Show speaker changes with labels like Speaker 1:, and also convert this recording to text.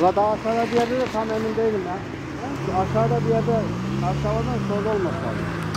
Speaker 1: Valla daha aşağıda bir yerde de tam emin değilim ya. Şu aşağıda bir yerde karşı havadan solda olması lazım.